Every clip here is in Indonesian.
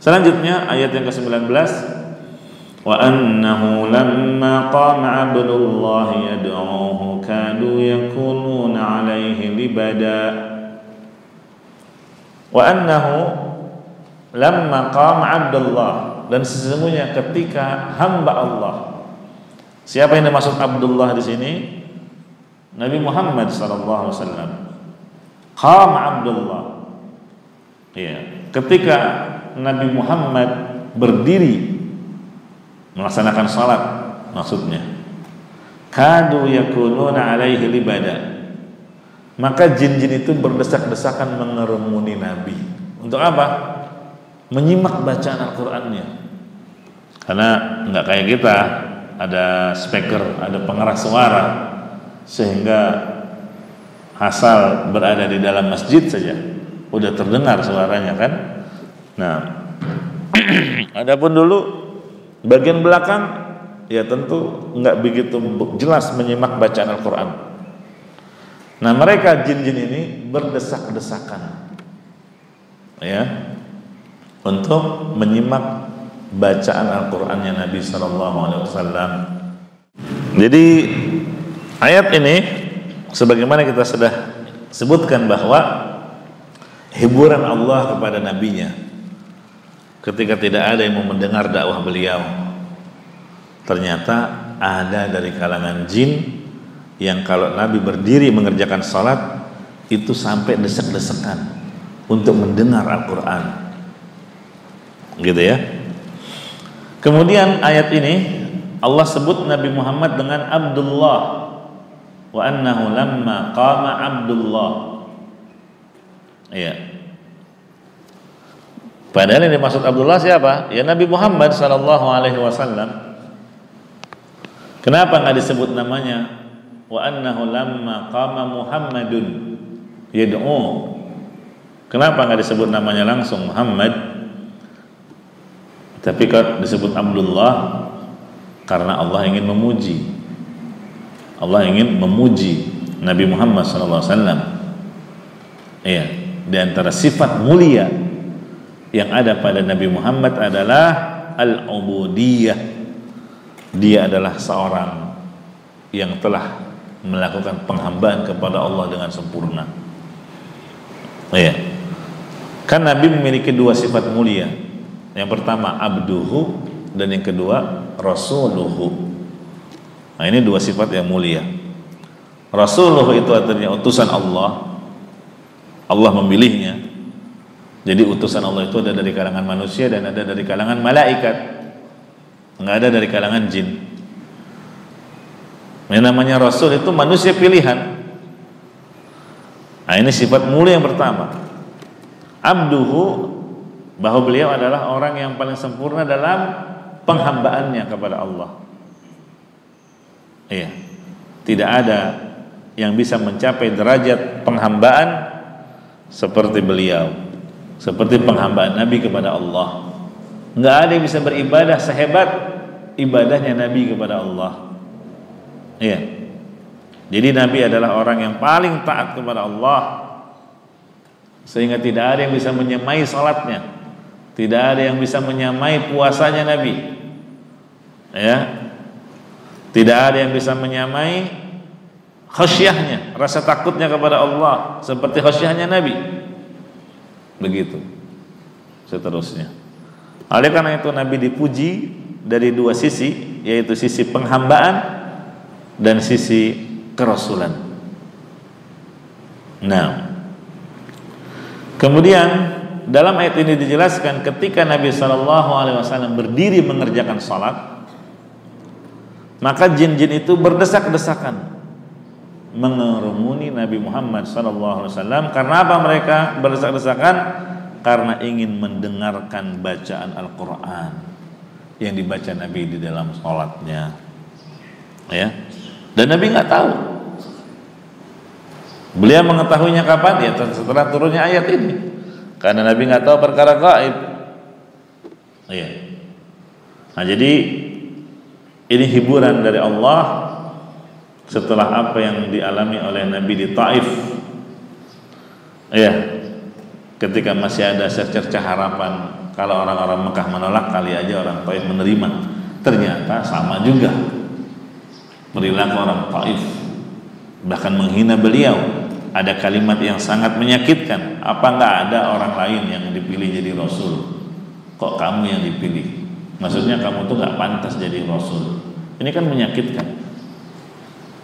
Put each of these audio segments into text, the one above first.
Selanjutnya ayat yang ke-19. Wa annahu lamma qama abdullah yad'uhu kadu yakununa alaihi libada. Wa annahu lamma qama abdullah. Dan sesungguhnya ketika hamba Allah. Siapa yang dimaksud Abdullah di sini? Nabi Muhammad sallallahu alaihi wasallam. Qama Abdullah. Ya ketika Nabi Muhammad berdiri melaksanakan salat maksudnya. Kadu yakununa alaihi libada. Maka jin-jin itu berdesak-desakan mengerumuni Nabi. Untuk apa? menyimak bacaan Al-Qur'annya. Karena nggak kayak kita ada speaker, ada pengeras suara sehingga asal berada di dalam masjid saja udah terdengar suaranya kan nah adapun dulu bagian belakang ya tentu nggak begitu jelas menyimak bacaan Al-Quran nah mereka jin-jin ini berdesak-desakan ya untuk menyimak bacaan Al-Qur'annya Nabi sallallahu alaihi wasallam. Jadi ayat ini sebagaimana kita sudah sebutkan bahwa hiburan Allah kepada nabinya ketika tidak ada yang mau mendengar dakwah beliau ternyata ada dari kalangan jin yang kalau Nabi berdiri mengerjakan salat itu sampai desek-desekan untuk mendengar Al-Quran. Gitu ya. Kemudian ayat ini Allah sebut Nabi Muhammad dengan Abdullah. Wa annahu lamma qama Abdullah. Iya padahal yang dimaksud Abdullah siapa ya Nabi Muhammad sallallahu alaihi wasallam kenapa nggak disebut namanya wa annahu lamma qama Muhammadun yad'u Kenapa nggak disebut namanya langsung Muhammad? Tapi kalau disebut Abdullah karena Allah ingin memuji. Allah ingin memuji Nabi Muhammad SAW. Iya, di antara sifat mulia yang ada pada Nabi Muhammad adalah al-ubudiyah. Dia adalah seorang yang telah melakukan penghambaan kepada Allah dengan sempurna. Iya. Kan Nabi memiliki dua sifat mulia. Yang pertama abduhu dan yang kedua rasuluhu. Nah, ini dua sifat yang mulia. Rasuluhu itu artinya utusan Allah. Allah memilihnya. Jadi utusan Allah itu ada dari kalangan manusia dan ada dari kalangan malaikat. Enggak ada dari kalangan jin. Yang namanya rasul itu manusia pilihan. Nah, ini sifat mulia yang pertama abduhu bahwa beliau adalah orang yang paling sempurna dalam penghambaannya kepada Allah. Iya. Tidak ada yang bisa mencapai derajat penghambaan seperti beliau. Seperti penghambaan Nabi kepada Allah. Enggak ada yang bisa beribadah sehebat ibadahnya Nabi kepada Allah. Iya. Jadi Nabi adalah orang yang paling taat kepada Allah sehingga tidak ada yang bisa menyamai salatnya tidak ada yang bisa menyamai puasanya Nabi ya tidak ada yang bisa menyamai khasyahnya rasa takutnya kepada Allah seperti khasyahnya Nabi begitu. Seterusnya. Oleh karena itu Nabi dipuji dari dua sisi yaitu sisi penghambaan dan sisi kerasulan. Nah. Kemudian dalam ayat ini dijelaskan ketika Nabi Wasallam berdiri mengerjakan sholat, maka jin-jin itu berdesak-desakan mengerumuni Nabi Muhammad Wasallam. Karena apa mereka berdesak-desakan? Karena ingin mendengarkan bacaan Al-Quran yang dibaca Nabi di dalam sholatnya. Ya, dan Nabi nggak tahu Beliau mengetahuinya kapan? Ya setelah turunnya ayat ini. Karena Nabi nggak tahu perkara gaib. Iya. Nah, jadi ini hiburan dari Allah setelah apa yang dialami oleh Nabi di Taif. Iya. Ketika masih ada secerca harapan kalau orang-orang Mekah menolak kali aja orang Taif menerima. Ternyata sama juga perilaku orang Taif. Bahkan menghina beliau. Ada kalimat yang sangat menyakitkan. Apa nggak ada orang lain yang dipilih jadi Rasul? Kok kamu yang dipilih? Maksudnya kamu tuh nggak pantas jadi Rasul. Ini kan menyakitkan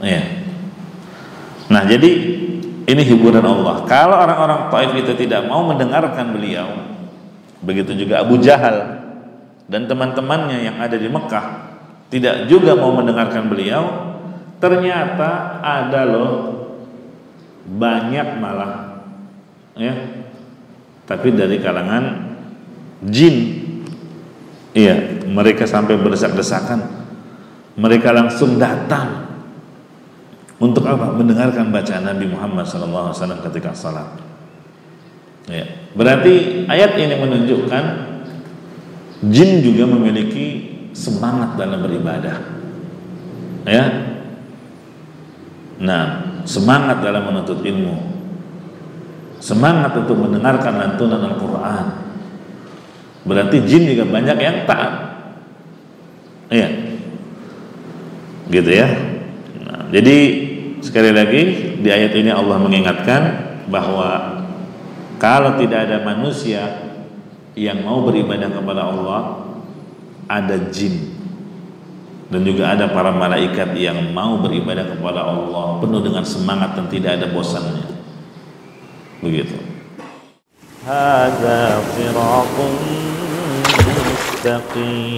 ya nah jadi ini hiburan Allah kalau orang-orang Taif itu tidak mau mendengarkan beliau Begitu juga Abu Jahal dan teman-temannya yang ada di Mekah tidak juga mau mendengarkan beliau. Ternyata ada loh banyak malah ya. Tapi dari kalangan jin. Iya, mereka sampai berdesak-desakan. Mereka langsung datang untuk apa? Mendengarkan bacaan Nabi Muhammad SAW ketika salat. Ya. Berarti ayat ini menunjukkan jin juga memiliki semangat dalam beribadah. Ya. Nah, semangat dalam menuntut ilmu. Semangat untuk mendengarkan lantunan Al-Qur'an. Berarti jin juga banyak yang taat. Iya. Gitu ya. Nah, jadi sekali lagi di ayat ini Allah mengingatkan bahwa kalau tidak ada manusia yang mau beribadah kepada Allah, ada jin dan juga ada para malaikat yang mau beribadah kepada Allah penuh dengan semangat dan tidak ada bosannya. Begitu. Mustaqim.